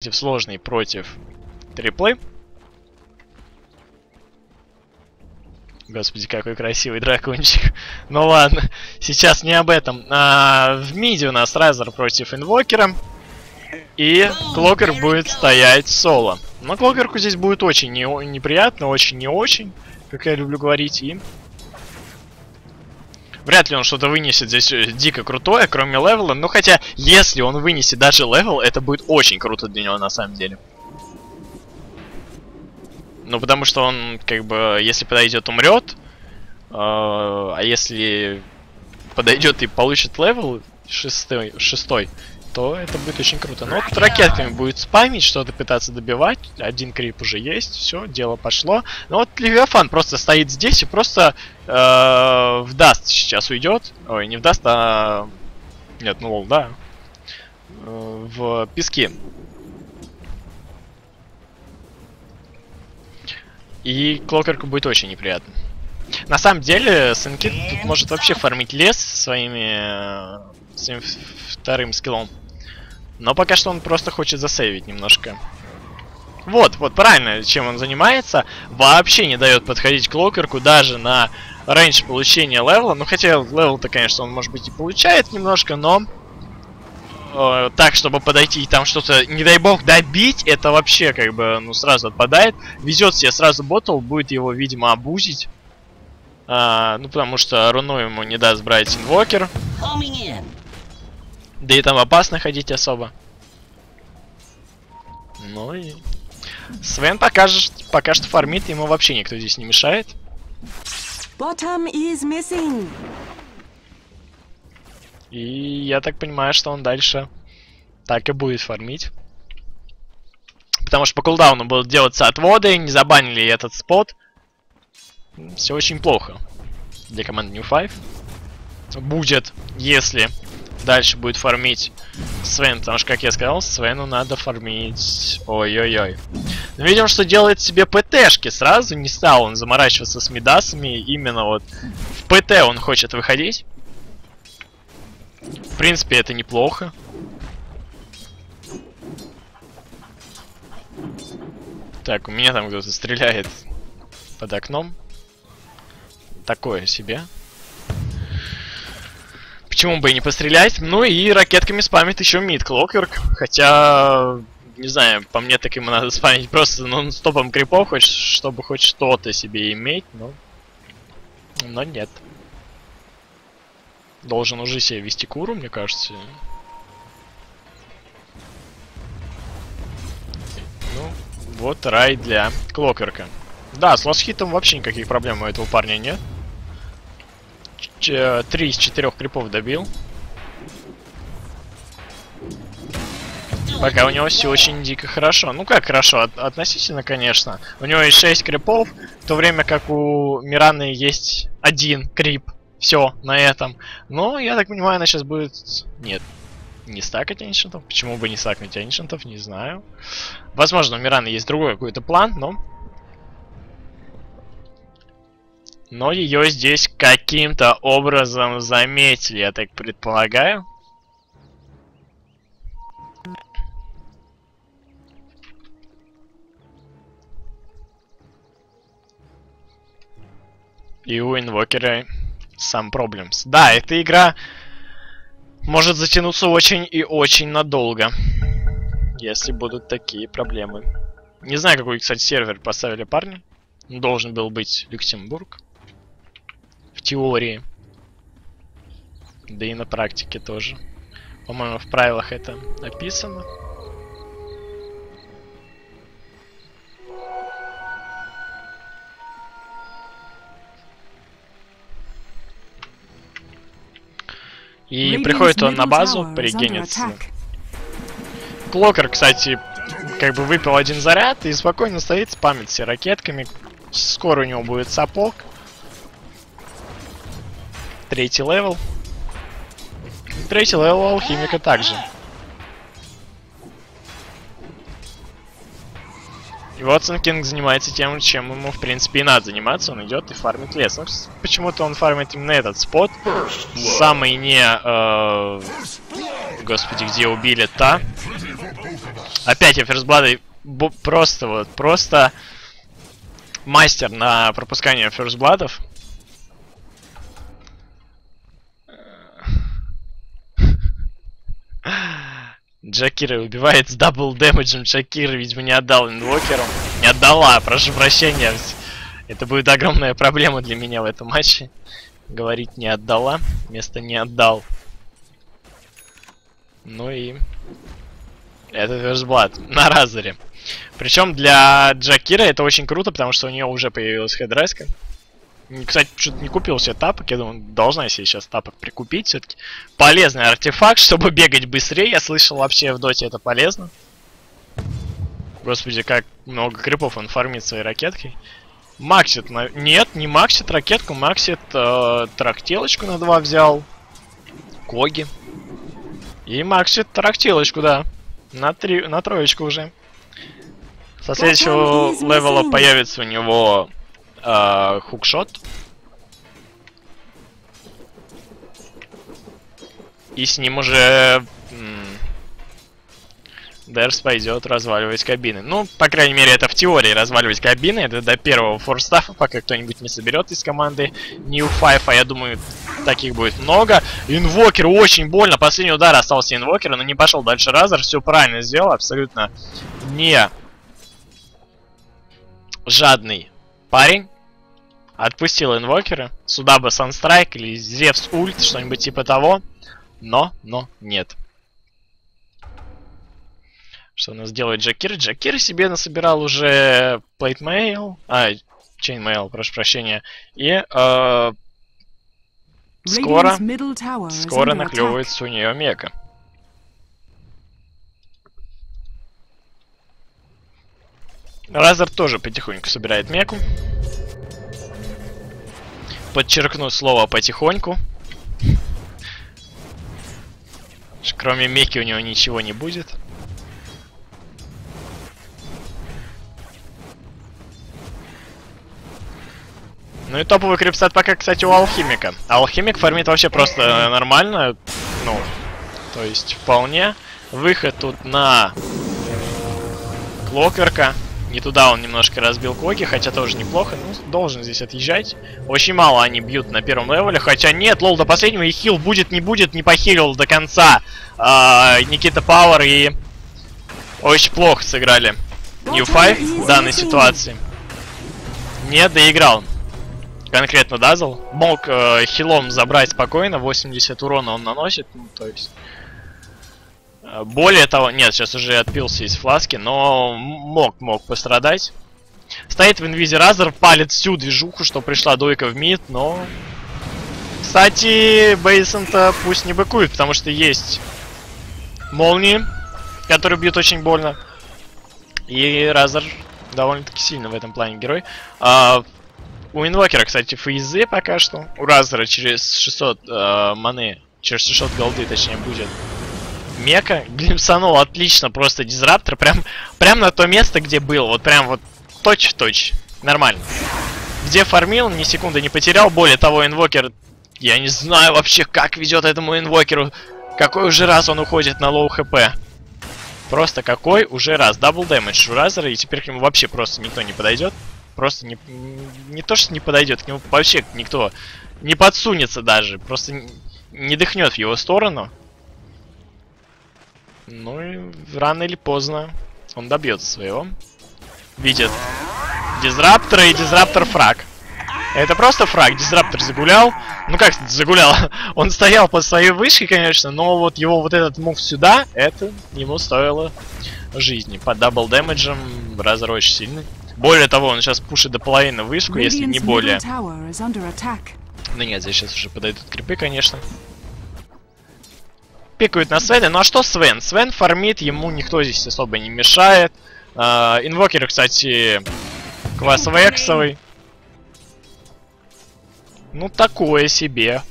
сложный против триплы. Господи, какой красивый дракончик. ну ладно, сейчас не об этом. А, в миде у нас Разер против инвокера. И Клокер будет стоять соло. Но Клокерку здесь будет очень не неприятно, очень не очень, как я люблю говорить. И Вряд ли он что-то вынесет здесь э, дико крутое, кроме level а. Но хотя, если он вынесет даже level, это будет очень круто для него на самом деле. Ну, потому что он, как бы, если подойдет, умрет. Э, а если подойдет и получит level шестой, шестой, то это будет очень круто. Но вот ракетками будет спамить, что-то пытаться добивать. Один крип уже есть, все, дело пошло. Но вот Левиафан просто стоит здесь и просто э, в dust сейчас уйдет. Ой, не в dust, а... Нет, ну, да. Э, в песке. И Клокерку будет очень неприятно. На самом деле, Sand King тут может вообще фармить лес своими, своим вторым скиллом. Но пока что он просто хочет засейвить немножко. Вот, вот правильно, чем он занимается. Вообще не дает подходить Клокерку даже на range получения level а. Ну, хотя level-то, конечно, он, может быть, и получает немножко, но... Э, так, чтобы подойти и там что-то, не дай бог, добить, это вообще, как бы, ну, сразу отпадает. Везет себе сразу ботл, будет его, видимо, обузить. А, ну, потому что руну ему не даст брать инвокер. Да и там опасно ходить особо. Ну и... Свен покажет, пока что фармит, ему вообще никто здесь не мешает. Bottom is missing. И я так понимаю, что он дальше так и будет фармить. Потому что по кулдауну будут делаться отводы, не забанили этот спот. Все очень плохо для команды New Five. Будет, если дальше будет фармить Свен, потому что, как я сказал, Свену надо фармить... Ой-ой-ой. Видим, что делает себе ПТшки сразу, не стал он заморачиваться с медасами, именно вот в ПТ он хочет выходить. В принципе, это неплохо. Так, у меня там кто-то стреляет под окном. Такое себе. Почему бы и не пострелять? Ну и ракетками спамит еще мид Клокверк. Хотя, не знаю, по мне так ему надо спамить просто нон-стопом крипов, хоть, чтобы хоть что-то себе иметь, но... Но нет. Должен уже себе вести куру, мне кажется. Ну, вот рай для Клокверка. Да, с лосхитом вообще никаких проблем у этого парня нет. Три из четырех крипов добил. Пока у него все очень дико хорошо. Ну как хорошо, от относительно, конечно. У него есть 6 крипов, в то время как у Мираны есть один крип. Все, на этом. Но, я так понимаю, она сейчас будет... Нет, не стакать аншентов. Почему бы не стакнуть аншентов, не знаю. Возможно, у Мираны есть другой какой-то план, но Но ее здесь каким-то образом заметили, я так предполагаю. И у инвокера сам проблемс. Да, эта игра может затянуться очень и очень надолго. Если будут такие проблемы. Не знаю, какой, кстати, сервер поставили парни. Должен был быть Люксембург теории. Да и на практике тоже. По-моему, в правилах это написано. И приходит он на базу, перегенится. Клокер, кстати, как бы выпил один заряд и спокойно стоит, спамит все ракетками. Скоро у него будет сапог. Третий level. Третий level алхимика также. И вот Sand King занимается тем, чем ему, в принципе, и надо заниматься. Он идет и фармит лес. Ну, почему-то он фармит именно этот spot. Самый не... Э, господи, где убили-то. Опять я first blood ы просто вот, просто мастер на пропускание first blood ов. Джакира убивает с double damage ем. Джакира, видимо, не отдал инвокеру. Не отдала, прошу прощения. Это будет огромная проблема для меня в этом матче. Говорить не отдала, вместо не отдал. Ну и... Это Версблад на Разере. Причем для Джакира это очень круто, потому что у нее уже появилась хедрайска. Кстати, что-то не купил себе тапок. Я думаю, должна себе сейчас тапок прикупить все-таки. Полезный артефакт, чтобы бегать быстрее. Я слышал, вообще в доте это полезно. Господи, как много крипов он фармит своей ракеткой. Максит на... Нет, не максит ракетку, максит э, трактилочку на два взял. Коги. И максит трактилочку, да. На, три... на троечку уже. Со следующего левела появится у него э, хукшот. И с ним уже Дерс пойдет разваливать кабины. Ну, по крайней мере, это в теории разваливать кабины. Это до первого форстафа, пока кто-нибудь не соберет из команды New Five. А я думаю, таких будет много. Инвокер очень больно. Последний удар остался инвокера, но не пошел дальше Разер. Все правильно сделал, абсолютно не жадный парень. Отпустил инвокера. Сюда бы Санстрайк или Зевс Ульт, что-нибудь типа того. Но, но, нет. Что у нас делает Джакир? Джакир себе насобирал уже Mail. А, Mail, прошу прощения. И э, скоро, скоро наклевывается у нее мека. Разер тоже потихоньку собирает меку. Подчеркну слово потихоньку. Кроме меки у него ничего не будет. Ну и топовый крипстат пока, кстати, у алхимика. Алхимик фармит вообще просто нормально. Ну, то есть вполне. Выход тут на Клокверка. Не туда он немножко разбил Коги, хотя тоже неплохо. Ну, должен здесь отъезжать. Очень мало они бьют на первом левеле. Хотя нет, лол до последнего и хил будет, не будет, не похилил до конца. А, Никита Пауэр и... Очень плохо сыграли New Five в данной ситуации. Не доиграл конкретно Дазл. Мог э, хилом забрать спокойно, 80 урона он наносит, ну, то есть... Более того, нет, сейчас уже отпился из фласки, но мог, мог пострадать. Стоит в инвизе Разер, палит всю движуху, что пришла дойка в мид, но... Кстати, Бейсон-то пусть не быкует, потому что есть молнии, которые бьют очень больно. И Разер довольно-таки сильно в этом плане герой. А, у инвокера, кстати, фейзы пока что. У Разера через 600 э, маны, через 600 голды, точнее, будет. Мека глимсанул отлично, просто дизраптор. Прям, прям на то место, где был. Вот прям вот точь-в-точь. Нормально. Где фармил, ни секунды не потерял. Более того, инвокер... Я не знаю вообще, как везет этому инвокеру. Какой уже раз он уходит на лоу хп. Просто какой уже раз. Double damage у Разера, и теперь к нему вообще просто никто не подойдет просто не, не то, что не подойдет, к нему вообще никто не подсунется даже, просто не дыхнет в его сторону. Ну и рано или поздно он добьется своего. Видит дизраптора и дизраптор фраг. Это просто фраг, дизраптор загулял. Ну как загулял? Он стоял под своей вышкой, конечно, но вот его вот этот move сюда, это ему стоило жизни. По double damage ам Разер очень сильный. Более того, он сейчас пушит до половины вышку, если не более. Ну нет, здесь сейчас уже подойдут крипы, конечно. Пикают на Свена. Ну а что Свен? Свен фармит, ему никто здесь особо не мешает. Uh, инвокер, кстати, классовый Ну, такое себе.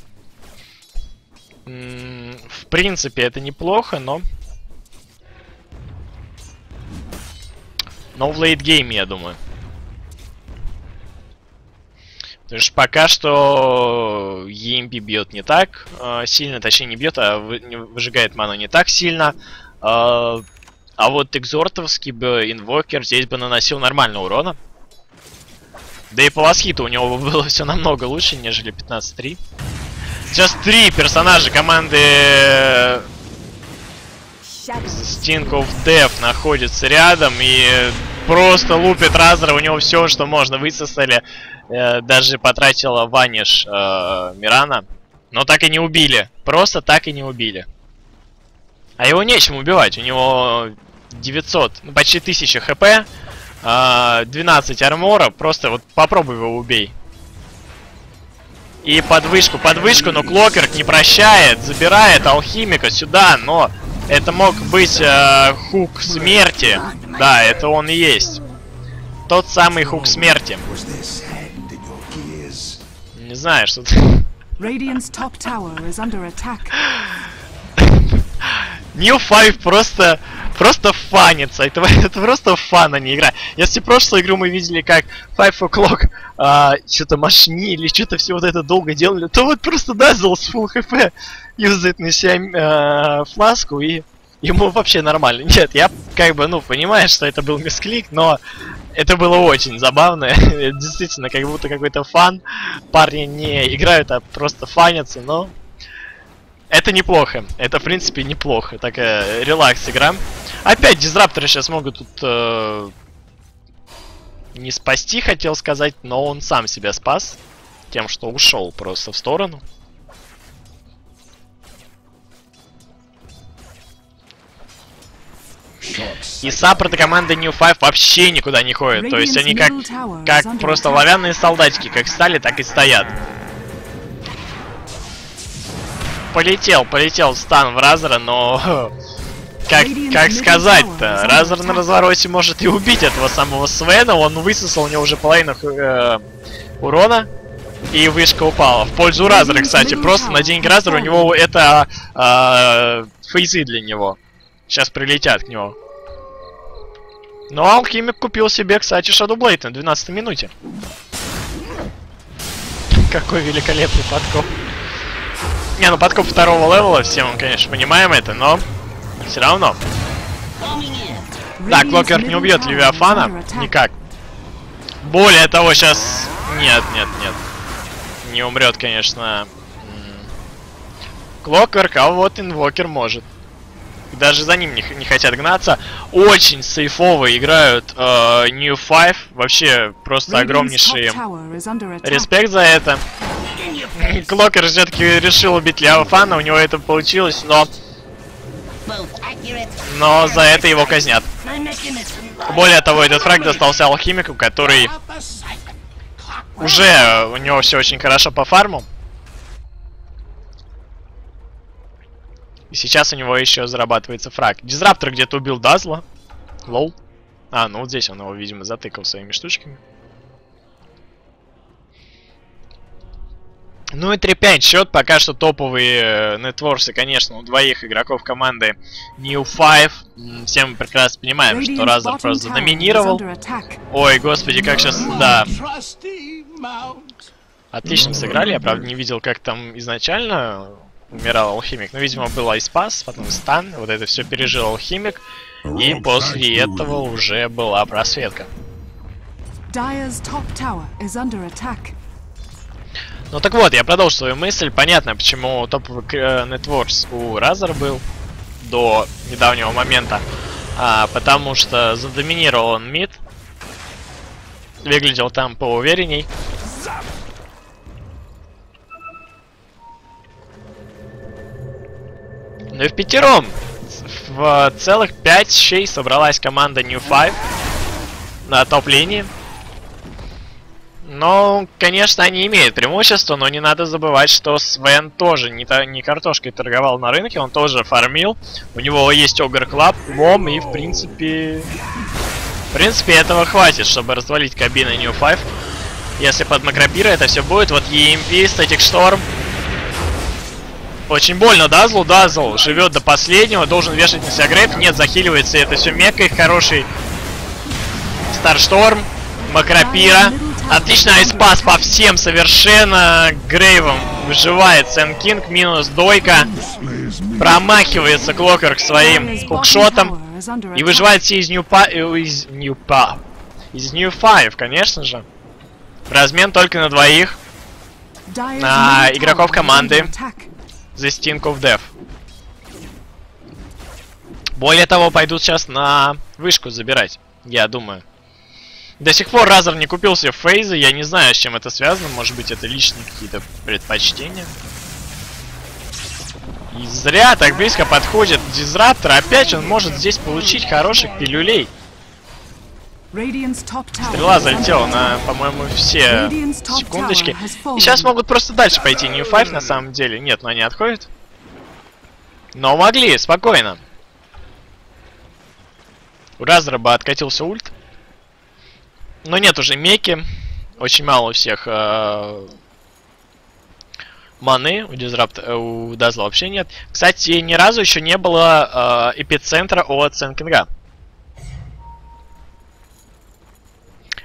В принципе, это неплохо, но Но в лейтгейме, я думаю. Потому что пока что EMP бьет не так э, сильно, точнее не бьет, а выжигает ману не так сильно. Э, А вот экзортовский бы инвокер здесь бы наносил нормально урона. Да и по ласхиту у него было все намного лучше, нежели 15-3. Сейчас три персонажа команды Sting of Death находится рядом и просто лупит Разера. У него все, что можно, высосали. Э, даже потратила Ваниш э, Мирана. Но так и не убили. Просто так и не убили. А его нечем убивать. У него 900, ну, почти 1000 хп. Э, 12 армора. Просто вот попробуй его убей. И подвышку, подвышку, но Клокерк не прощает. Забирает алхимика сюда, но это мог быть э, хук смерти. Да, это он и есть. Тот самый хук смерти. Не знаю, что Radiant's top tower is under attack. New Five просто, просто фанится. Это, это просто фан, а не игра. Если прошлую игру мы видели, как Five O'Clock а, что-то машнили, что-то все вот это долго делали, то вот просто Dazzle с full хп юзает на себя э, фласку и ему вообще нормально. Нет, я как бы, ну, понимаю, что это был мисклик, но это было очень забавно. Действительно, как будто какой-то фан. Парни не играют, а просто фанятся, но... Это неплохо. Это, в принципе, неплохо. Такая релакс игра. Опять дизрапторы сейчас могут тут... Э, не спасти, хотел сказать, но он сам себя спас. Тем, что ушел просто в сторону. И саппорты команды New Five вообще никуда не ходят. То есть они как, как просто оловянные солдатики, как стали, так и стоят. Полетел, полетел стан в Разера, но... Как, как сказать-то? Разер на развороте может и убить этого самого Свена. Он высосал у него уже половину э, урона. И вышка упала. В пользу Разера, кстати. Просто на деньги Разера у него это э, фейзы для него. Сейчас прилетят к нему. Ну, Алхимик купил себе, кстати, Shadow Blade на 12 минуте. Какой великолепный подкоп. Не, ну подкоп второго левела, все мы, конечно, понимаем это, но все равно. Да, Клокер не убьет Левиафана. Никак. Более того, сейчас... Нет, нет, нет. Не умрет, конечно. Клокер, а вот Инвокер может даже за ним не, не хотят гнаться. Очень сейфово играют э, New Five. Вообще просто огромнейший респект за это. Клокер все-таки решил убить Леофана, у него это получилось, но... Но за это его казнят. Более того, этот фраг достался алхимику, который уже у него все очень хорошо по фарму. И сейчас у него еще зарабатывается фраг. Дизраптор где-то убил Дазла. Лол. А, ну вот здесь он его, видимо, затыкал своими штучками. Ну и 3-5 счет, пока что топовые э, нетворсы, конечно, у двоих игроков команды New Five. Все мы прекрасно понимаем, что Разер просто номинировал. Ой, господи, как сейчас, да. Отлично сыграли, я правда не видел, как там изначально умирал алхимик. Ну, видимо, был айспас, потом стан, вот это все пережил алхимик. И после этого уже была просветка. Ну так вот, я продолжу свою мысль. Понятно, почему топовый э, Networks у Разер был до недавнего момента. А, потому что задоминировал он мид. Выглядел там поуверенней. Ну и в пятером. В целых 5 щей собралась команда New Five на топ-линии. Ну, конечно, они имеют преимущество, но не надо забывать, что Свен тоже не, не картошкой торговал на рынке, он тоже фармил. У него есть Ogre Club, Лом, и в принципе... В принципе, этого хватит, чтобы развалить кабины New Five. Если под Макропира это все будет, вот EMP, Static Storm, очень больно Дазлу. Дазл живет до последнего, должен вешать на себя grave. Нет, захиливается это все мекой. Хороший Static Storm. Макропира. Отлично, Ice Path по всем совершенно. Grave ом выживает Сэн Кинг. Минус дойка. Промахивается Клокер к своим under И attack. выживают все из Pa... э, из Pa... Из New Five, конечно же. Размен только на двоих. На игроков команды. The Stink of Death. Более того, пойдут сейчас на вышку забирать, я думаю. До сих пор Разор не купил себе фейзы, я не знаю, с чем это связано, может быть это личные какие-то предпочтения. И зря так близко подходит Дизраптор, опять он может здесь получить хороших пилюлей. Стрела залетела на, по-моему, все секундочки. И сейчас могут просто дальше пойти New Five на самом деле. Нет, но они отходят. Но могли, спокойно. У Разера бы откатился ульт. Но нет уже Меки. Очень мало у всех э, маны. У, Дизрапт... э, у Дазла вообще нет. Кстати, ни разу еще не было э, эпицентра от Сенкинга.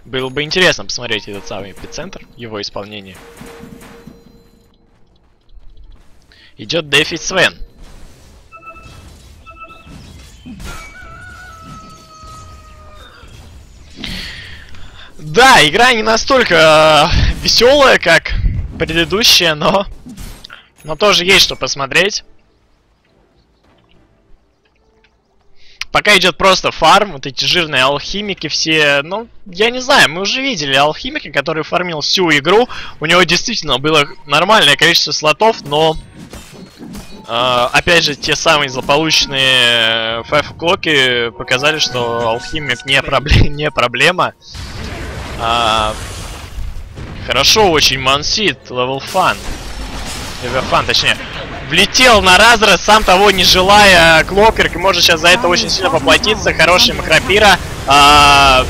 Было бы интересно посмотреть этот самый эпицентр, его исполнение. Идет Дефи Свен. Да, игра не настолько веселая, как предыдущая, но, но тоже есть что посмотреть. Пока идет просто фарм, вот эти жирные алхимики все, ну, я не знаю, мы уже видели алхимика, который фармил всю игру, у него действительно было нормальное количество слотов, но, э, опять же, те самые злополучные Five O'Clock'и показали, что алхимик не, пробле- не проблема. А, хорошо очень, Мансит, левел фан. Левел фан, точнее влетел на Разера, сам того не желая, Клокерк, может сейчас за это очень сильно поплатиться. Хороший Макропира. А,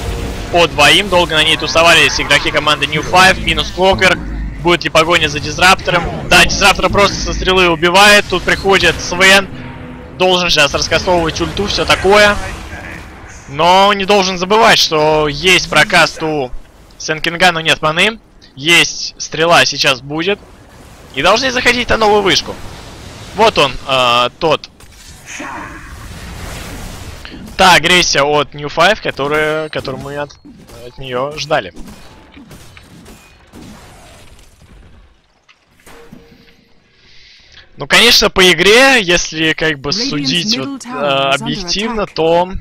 по двоим долго на ней тусовались игроки команды New Five, минус Клокер. Будет ли погоня за Дизраптором? Да, Дизраптор просто со стрелы убивает. Тут приходит Свен. Должен сейчас раскастовывать ульту, все такое. Но не должен забывать, что есть прокаст у Сенкинга, но нет маны. Есть стрела сейчас будет. И должны заходить на новую вышку. Вот он, э, тот. Та агрессия от New Five, которая, которую мы от, от нее ждали. Ну, конечно, по игре, если как бы судить вот, э, объективно, то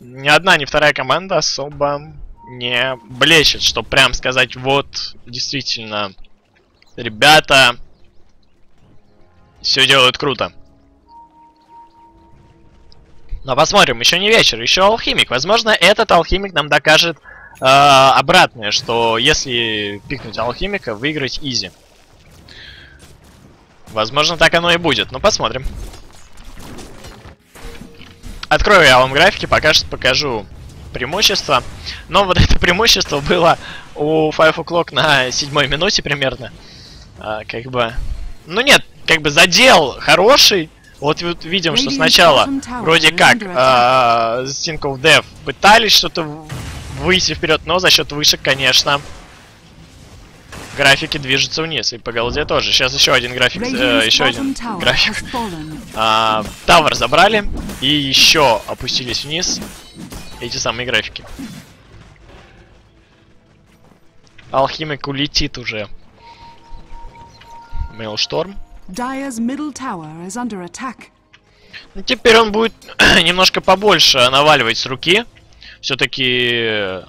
ни одна, ни вторая команда особо не блещет, что прям сказать, вот, действительно, ребята все делают круто. Но посмотрим, еще не вечер, еще алхимик. Возможно, этот алхимик нам докажет э, обратное, что если пикнуть алхимика, выиграть изи. Возможно, так оно и будет, но посмотрим. Открою я вам графики, пока что покажу преимущество. Но вот это преимущество было у Five O'Clock на седьмой минуте примерно. А, как бы... Ну нет, как бы задел хороший. Вот вот видим, что сначала вроде как under а, Stink of Death пытались что-то выйти вперед, но за счет вышек, конечно, графики движутся вниз. И по голде тоже. Сейчас еще один график, э, еще один график. А, Тавр забрали и еще опустились вниз эти самые графики. Алхимик улетит уже. Мейлшторм. Dire's middle tower is under attack. Ну, теперь он будет немножко побольше наваливать с руки. Все-таки...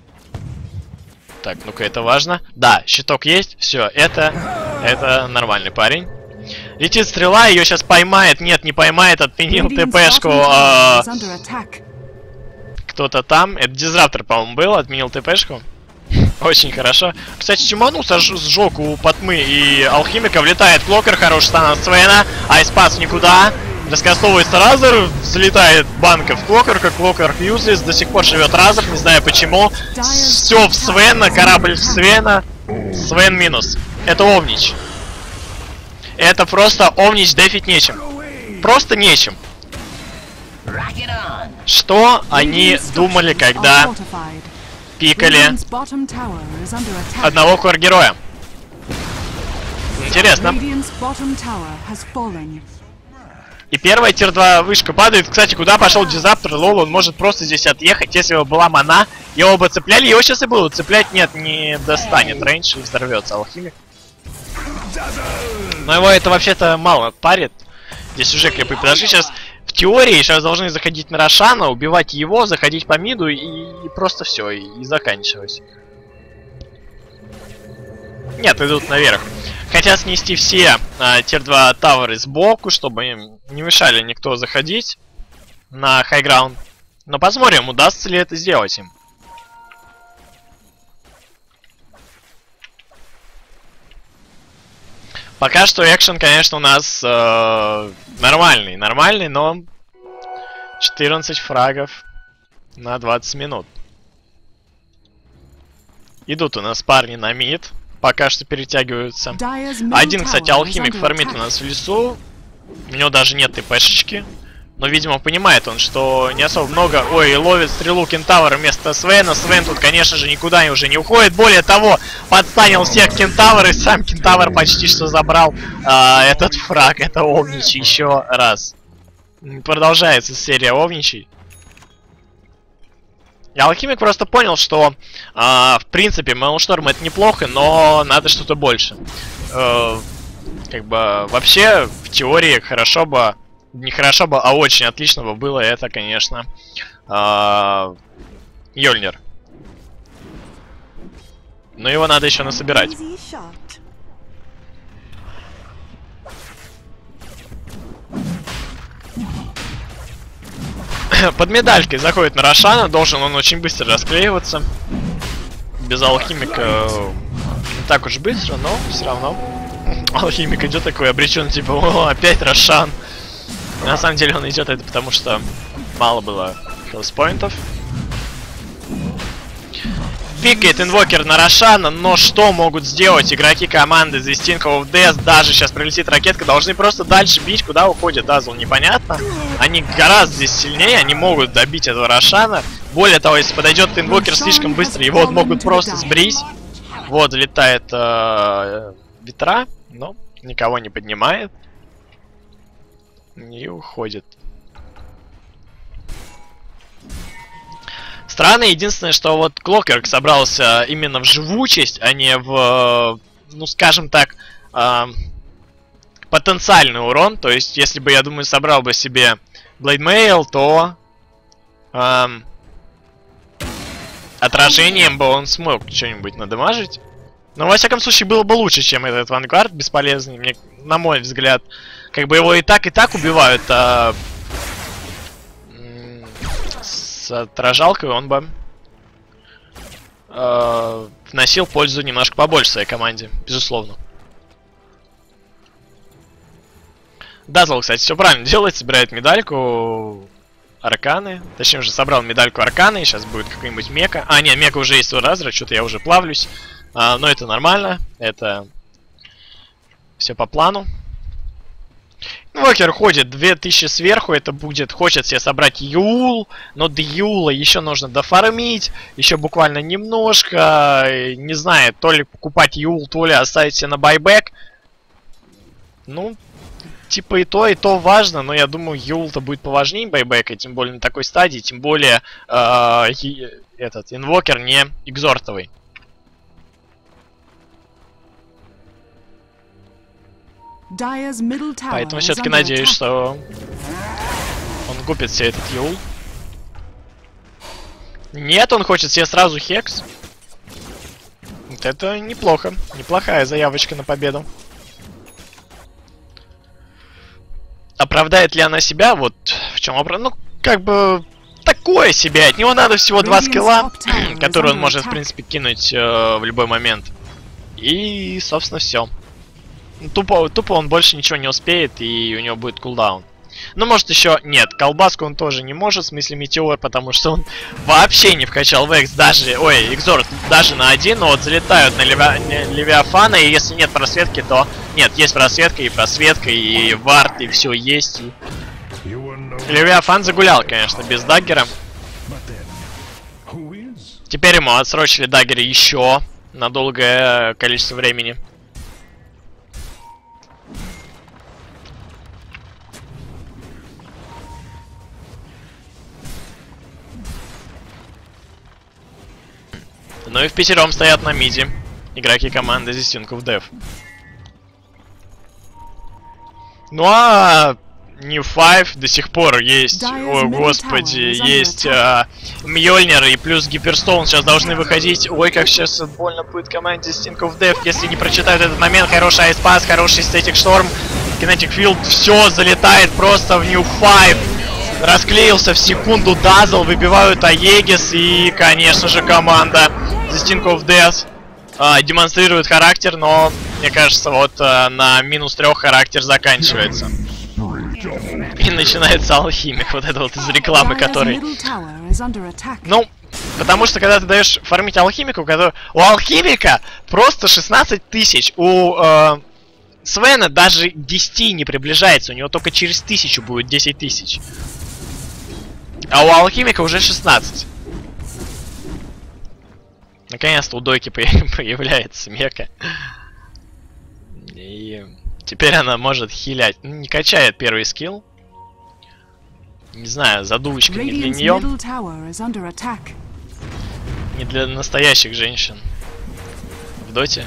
Так, ну-ка, это важно. Да, щиток есть. Все, это... Это нормальный парень. Летит стрела, ее сейчас поймает. Нет, не поймает, отменил Radiant's ТПшку. а, кто-то там. Это дизраптор, по-моему, был, отменил ТПшку. Очень хорошо. Кстати, сож- сжег у Потмы и Алхимика. Влетает Клокер, хороший стан от Свена. Ice Path никуда. Раскастовывается Разер, взлетает банка в Клокер, как Клокер useless. До сих пор живет Разер, не знаю почему. Все в Свена, корабль в Свена. Свен минус. Это Овнич. Это просто Овнич дефить нечем. Просто нечем. Что они думали, когда. Пикали одного core-героя? Интересно. Tower has fallen. И первая тир-2 вышка падает. Кстати, куда пошел дизраптор? Лол, он может просто здесь отъехать, если бы была мана. Его бы цепляли, его сейчас и будут цеплять. Нет, не достанет range и взорвется алхимик. Но его это вообще-то мало парит. Здесь уже крипы. Подожди, сейчас теории сейчас должны заходить на Рошана, убивать его, заходить по миду и, и просто все, и, и заканчивать. Нет, идут наверх. Хотят снести все а, tier-2 таверы сбоку, чтобы им не мешали никто заходить на хайграунд. Но посмотрим, удастся ли это сделать им. Пока что экшен, конечно, у нас э, нормальный. Нормальный, но 14 фрагов на 20 минут. Идут у нас парни на мид. Пока что перетягиваются. Один, кстати, алхимик фармит у нас в лесу. У него даже нет ТПшечки. Но, видимо, понимает он, что не особо много... Ой, ловит стрелу Кентавр вместо Свена. Свен тут, конечно же, никуда уже не уходит. Более того, подстанил всех Кентавр, и сам Кентавр почти что забрал а, этот фраг. Это Овнич еще раз. Продолжается серия Овничей. И Алхимик просто понял, что, а, в принципе, Мэлшторм это неплохо, но надо что-то больше. Э, как бы, вообще, в теории, хорошо бы не хорошо бы, а очень отлично бы было это, конечно, э, Йольнер. Но его надо еще насобирать. Под медалькой заходит на Рошана, должен он очень быстро расклеиваться. Без алхимика не так уж быстро, но все равно. Алхимик идет такой обречен, типа, о, опять Рошан. На самом деле он идет это потому, что мало было хелспоинтов. Пикает инвокер на Рошана, но что могут сделать игроки команды The Sting of Death? Даже сейчас прилетит ракетка, должны просто дальше бить, куда уходит Азл, непонятно. Они гораздо здесь сильнее, они могут добить этого Рошана. Более того, если подойдет инвокер слишком быстро, его могут просто сбрить. Вот, летает э, ветра, но никого не поднимает и уходит. Странно, единственное, что вот Клокерк собрался именно в живучесть, а не в, ну скажем так, э, потенциальный урон. То есть, если бы, я думаю, собрал бы себе Mail, то э, отражением бы он смог что-нибудь надамажить. Но, во всяком случае, было бы лучше, чем этот Вангард бесполезный, мне, на мой взгляд. Как бы его и так, и так убивают, а... С отражалкой он бы... Э, вносил пользу немножко побольше своей команде, безусловно. Дазл, кстати, все правильно делает, собирает медальку Арканы. Точнее, уже собрал медальку Арканы, сейчас будет какой-нибудь Мека. А, нет, Мека уже есть у Разра, что-то я уже плавлюсь. А, но это нормально, это все по плану. Инвокер ходит 2000 сверху, это будет, хочет себе собрать Юл, но до Юла еще нужно дофармить, еще буквально немножко, не знаю, то ли покупать Юл, то ли оставить себе на байбек. Ну, типа и то, и то важно, но я думаю, Юл-то будет поважнее байбека, тем более на такой стадии, тем более э, этот инвокер не экзортовый. Поэтому все-таки надеюсь, что он купит себе этот Юл. Нет, он хочет себе сразу Хекс. Вот это неплохо. Неплохая заявочка на победу. Оправдает ли она себя? Вот в чем вопрос. Ну, как бы такое себе. От него надо всего два скилла, которые он может, в принципе, кинуть э, в любой момент. И, собственно, все. Тупо, тупо он больше ничего не успеет, и у него будет кулдаун. Ну, может, еще... Нет, колбаску он тоже не может, в смысле Метеор, потому что он вообще не вкачал в Экс, даже... Ой, Экзорт даже на один, но вот залетают на Левиа... Левиафана, и если нет просветки, то... Нет, есть просветка, и просветка, и вард, и все есть. И... Левиафан загулял, конечно, без даггера. Теперь ему отсрочили даггеры еще на долгое количество времени. Ну и в пятером стоят на миде игроки команды of Death. Ну а New Five до сих пор есть, о господи, есть а, Мьёльнир и плюс Гиперстоун сейчас должны выходить. Ой, как сейчас больно будет команде of Death, если не прочитают этот момент. Хороший Айспас, хороший Static Storm, Kinetic Field, все залетает просто в New Five. Расклеился в секунду Дазл, выбивают Аегис и, конечно же, команда The Stink of Death а, демонстрирует характер, но, мне кажется, вот а, на минус трех характер заканчивается. И начинается алхимик, вот это вот из рекламы, который... Ну, потому что когда ты даешь фармить алхимику, который... у алхимика просто 16 тысяч, у э, Свена даже 10 не приближается, у него только через тысячу будет 10 тысяч. А у алхимика уже 16. Наконец-то у Дойки появляется мека. И теперь она может хилять. Ну, не качает первый скилл. Не знаю, задувочка не для нее. Не для настоящих женщин. В доте.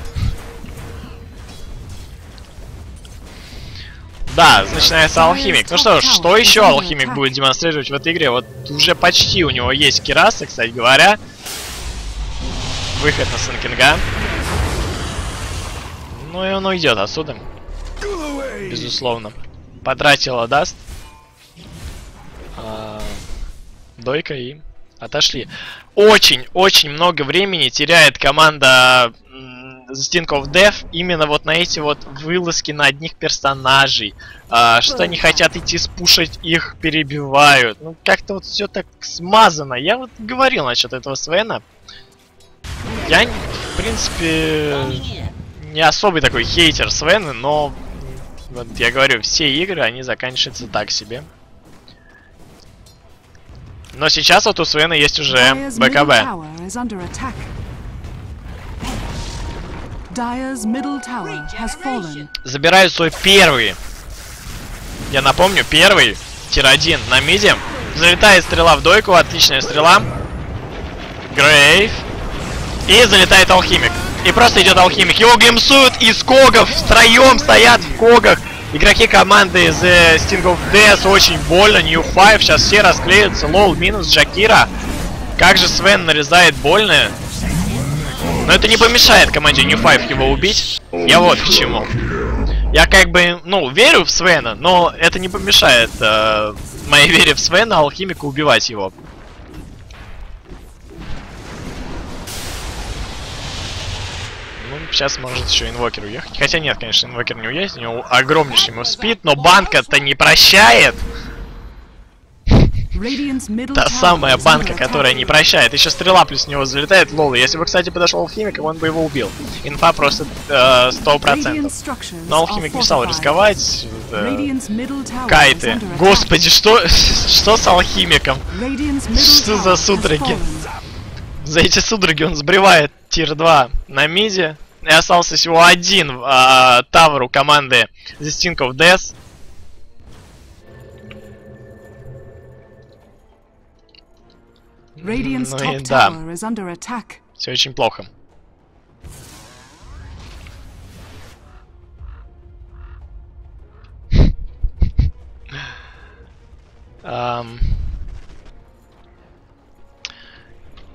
Да, начинается алхимик. Ну что ж, что еще алхимик будет демонстрировать в этой игре? Вот уже почти у него есть кераса, кстати говоря. Выход на Санкинга. Ну и он уйдет отсюда. Безусловно. Потратила даст. А, дойка и отошли. Очень-очень много времени теряет команда The Stink of Death именно вот на эти вот вылазки на одних персонажей. А, что они хотят идти спушить, их перебивают. Ну, как-то вот все так смазано. Я вот говорил насчет этого Свена. Я, в принципе, не особый такой хейтер Свена, но вот я говорю, все игры, они заканчиваются так себе. Но сейчас вот у Свена есть уже БКБ. Забираю свой первый. Я напомню, первый tier-1 на миде. Залетает стрела в дойку, отличная стрела. Grave. И залетает алхимик. И просто идет алхимик. Его глимсуют из когов. Втроем стоят в когах. Игроки команды из The Sting of Death очень больно. New Five сейчас все расклеются. LOL минус Джакира. Как же Свен нарезает больно. Но это не помешает команде New Five его убить. Я вот к чему. Я как бы, ну, верю в Свена, но это не помешает э, моей вере в Свена алхимика убивать его. сейчас может еще инвокер уехать. Хотя нет, конечно, инвокер не уедет, у него огромнейший мой спид, но банка-то не прощает. Та самая банка, которая не прощает. Еще стрела плюс него залетает, лол. Если бы, кстати, подошел алхимик, он бы его убил. Инфа просто сто процентов. Но алхимик не стал рисковать. Э, кайты. Господи, что, что с алхимиком? Что за судороги? За эти судороги он сбривает тир 2 на миде. И остался всего один э, тавр у команды The Stink of Death. Radiant's ну и да, все очень плохо. um...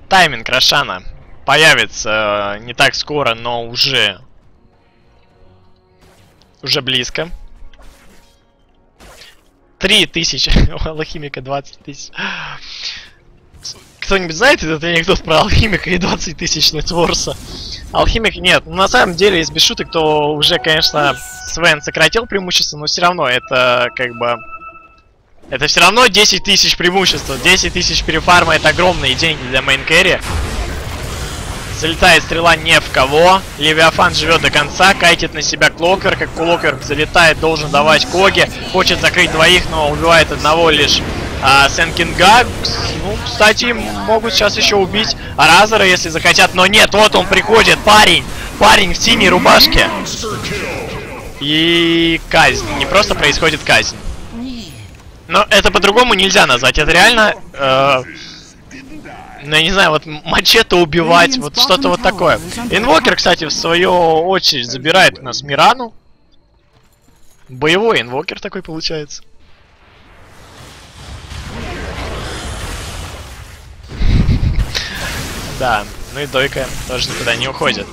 Тайминг Рошана появится э, не так скоро, но уже... Уже близко. 3 тысячи. У алхимика 20 тысяч. Кто-нибудь знает этот анекдот про алхимика и 20 тысяч нетворса? Алхимик нет. Ну, на самом деле, из без шуток, то уже, конечно, Свен сократил преимущество, но все равно это как бы... Это все равно 10 тысяч преимущества. 10 тысяч перефарма это огромные деньги для main. Залетает стрела не в кого. Левиафан живет до конца, кайтит на себя Клокер. Как Клокер залетает, должен давать Коги. Хочет закрыть двоих, но убивает одного лишь а, Сенкинга. Ну, кстати, могут сейчас еще убить Аразера, если захотят. Но нет, вот он приходит, парень. Парень в синей рубашке. И казнь. Не просто происходит казнь. Но это по-другому нельзя назвать. Это реально... Э Ну, я не знаю, вот мачете убивать, вот что-то вот такое. Инвокер, кстати, в свою очередь забирает у нас Мирану. Боевой инвокер такой получается. Да, ну и Дойка тоже никуда не уходит.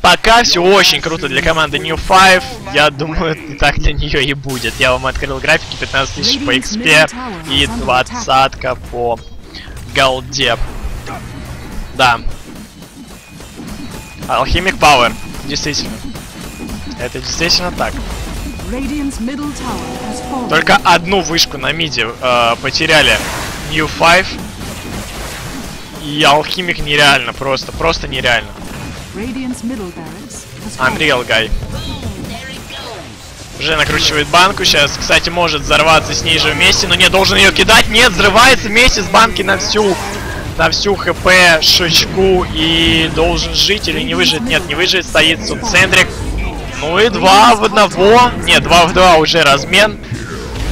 Пока все очень круто для команды New 5. Я думаю, так для нее и будет. Я вам открыл графики 15 тысяч по XP и 20 по голде. Да. Алхимик Пауэр. Действительно. Это действительно так. Только одну вышку на миде э, потеряли New 5. И алхимик нереально, просто, просто нереально. Unreal Guy. Уже накручивает банку. Сейчас, кстати, может взорваться с ней же вместе. Но не должен ее кидать. Нет, взрывается вместе с банки на всю на всю хп шучку и должен жить или не выжить. Нет, не выжить, стоит субцентрик. Ну и два в одного. Нет, два в два уже размен.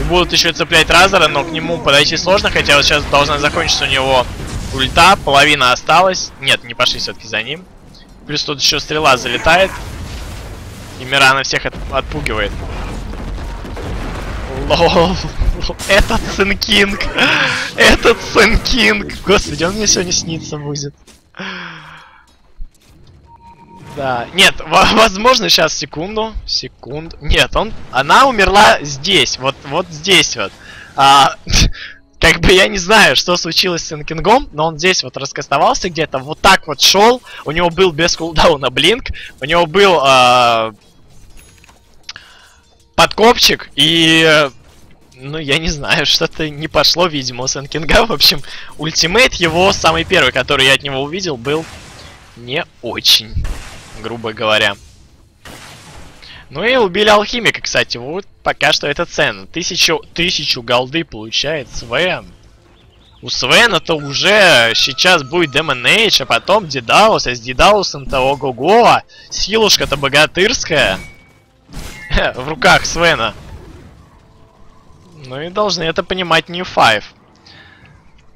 И будут еще цеплять Разера, но к нему подойти сложно, хотя вот сейчас должна закончиться у него ульта, половина осталась. Нет, не пошли все-таки за ним. Плюс тут еще стрела залетает. И Мирана всех от отпугивает. Лол. Этот Сенкинг. Этот Сенкинг. Господи, он мне сегодня снится будет. Да. Нет, возможно, сейчас секунду. Секунду. Нет, он. Она умерла здесь. Вот, вот здесь вот. А, как бы я не знаю, что случилось с Сенкингом, но он здесь вот раскастовался где-то, вот так вот шел, у него был без кулдауна блинк, у него был э, подкопчик, и, ну, я не знаю, что-то не пошло, видимо, у Сенкинга, в общем, ультимейт его, самый первый, который я от него увидел, был не очень, грубо говоря. Ну и убили алхимика, кстати, вот пока что это ценно. Тысячу, тысячу голды получает Свен. У Свена-то уже сейчас будет Демон Эйдж, а потом Дидаус, а с Дидаусом-то ого-го, силушка-то богатырская. В руках Свена. Ну и должны это понимать New Five.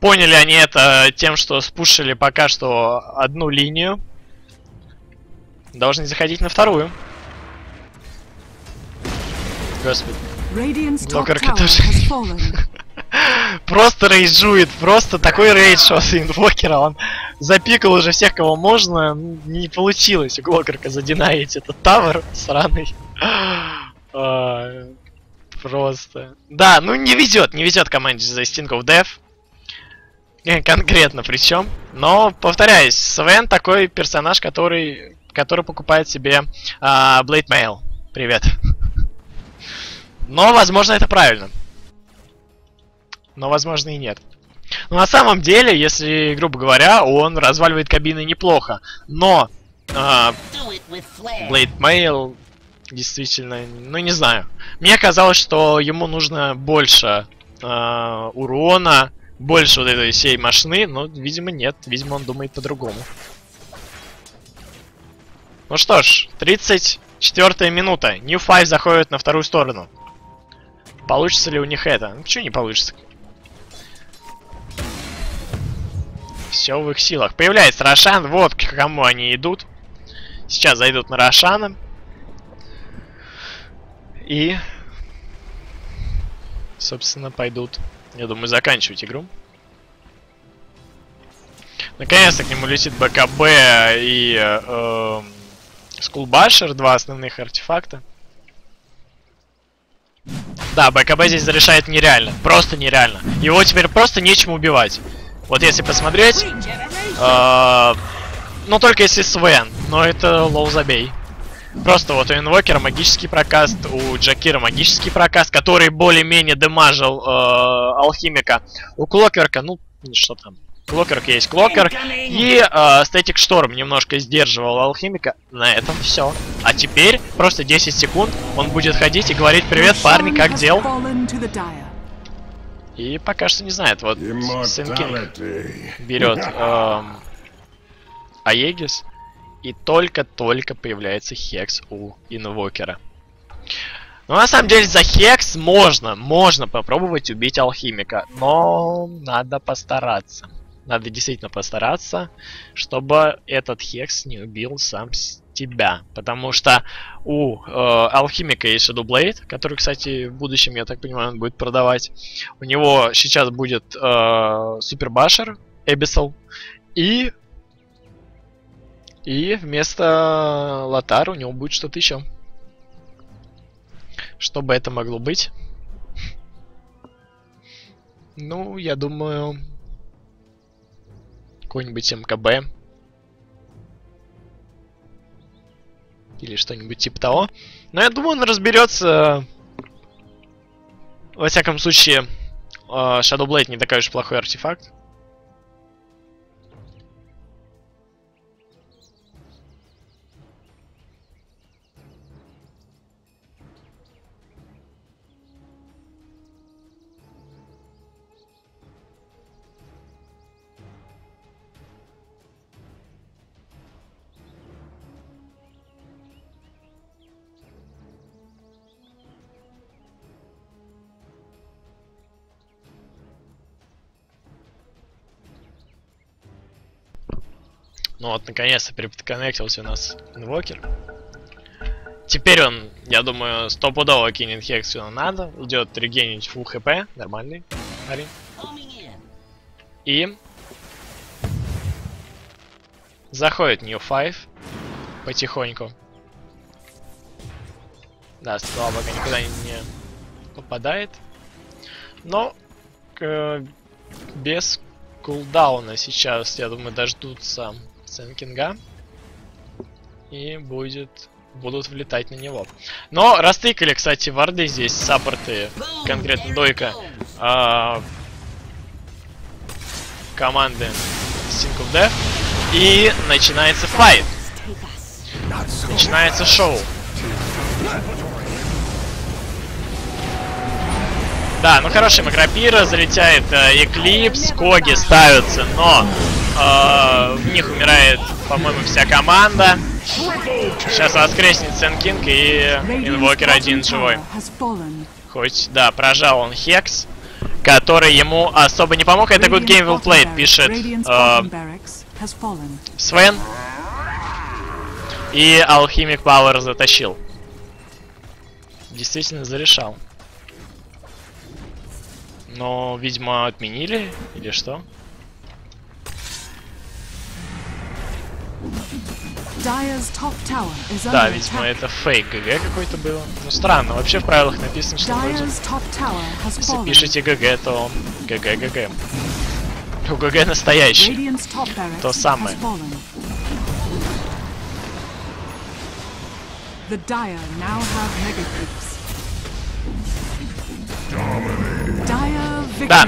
Поняли они это тем, что спушили пока что одну линию. Должны заходить на вторую. Господи. Блокерка тоже. просто рейджует, просто такой рейдж от инвокера, он запикал уже всех, кого можно, не получилось у Глокерка задинаить этот тавер сраный. А, просто. Да, ну не везет, не везет команде за Sting of Death. Э, конкретно причем. Но, повторяюсь, Свен такой персонаж, который, который покупает себе а, Blade Mail. Привет. Но, возможно, это правильно. Но, возможно, и нет. Но на самом деле, если, грубо говоря, он разваливает кабины неплохо. Но... Э, Blade Mail действительно, ну не знаю. Мне казалось, что ему нужно больше э, урона, больше вот этой всей машины, но, видимо, нет. Видимо, он думает по-другому. Ну что ж, 34 минута. New Five заходит на вторую сторону. Получится ли у них это? Ну, почему не получится? Все в их силах. Появляется Рошан. Вот к кому они идут. Сейчас зайдут на Рошана. И... Собственно, пойдут, я думаю, заканчивать игру. Наконец-то к нему летит БКБ и э, Скулбашер, два основных артефакта. Да, БКБ здесь зарешает нереально. Просто нереально. Его теперь просто нечем убивать. Вот если посмотреть... Э, ну, только если Свен. Но это лоу забей. Просто вот у Инвокера магический прокаст, у Джакира магический прокаст, который более-менее демажил э, Алхимика. У Клокерка, ну, что там, Клокерк есть Клокер. И э, Static Storm немножко сдерживал алхимика. На этом все. А теперь просто 10 секунд он будет ходить и говорить привет, парни, как дел? И пока что не знает. Вот Сенкинг берет эм, Аегис. И только-только появляется Хекс у Инвокера. Ну, на самом деле, за Хекс можно, можно попробовать убить Алхимика. Но надо постараться. Надо действительно постараться, чтобы этот хекс не убил сам тебя. Потому что у э, алхимика есть Shadow Blade, который, кстати, в будущем, я так понимаю, он будет продавать. У него сейчас будет э, Башер, Эбисал. И... И вместо Лотара у него будет что-то еще. Что бы это могло быть? Ну, я думаю... Какой-нибудь МКБ. Или что-нибудь типа того. Но я думаю, он разберется. Во всяком случае, э, Shadow Blade не такой уж плохой артефакт. Ну вот, наконец-то переподконнектился у нас инвокер. Теперь он, я думаю, стопудово кинет хекс сюда надо. Идет регенить фул хп, нормальный парень. И заходит New 5 потихоньку. Да, стрела пока никуда не попадает. Но к, без кулдауна сейчас, я думаю, дождутся Сенкинга. И будет будут влетать на него. Но растыкали, кстати, варды здесь, саппорты, конкретно Дойка, а, команды Sync of Death. И начинается файт. Начинается шоу. Да, ну хороший Макропира, залетает э, Эклипс, Коги ставятся, но э, в них умирает, по-моему, вся команда. Сейчас воскреснет Сенкинг и Инвокер один живой. Хоть, да, прожал он Хекс, который ему особо не помог. Это good game will played, пишет э, Свен. И Алхимик Пауэр затащил. Действительно зарешал. Но, видимо, отменили или что? Да, видимо, это фейк GG какой-то был. Ну, странно. Вообще в правилах написано, что вроде... Если пишете GG, то GG, GG. У GG настоящий. То самое. The Dire now have mega Да.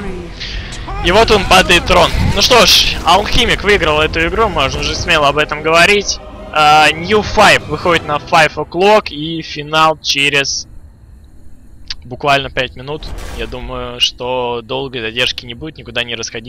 И вот он падает трон. Ну что ж, Алхимик выиграл эту игру, можно уже смело об этом говорить. Uh, New 5 выходит на 5 o'clock и финал через буквально 5 минут. Я думаю, что долгой задержки не будет, никуда не расходить.